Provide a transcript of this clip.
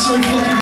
so fucking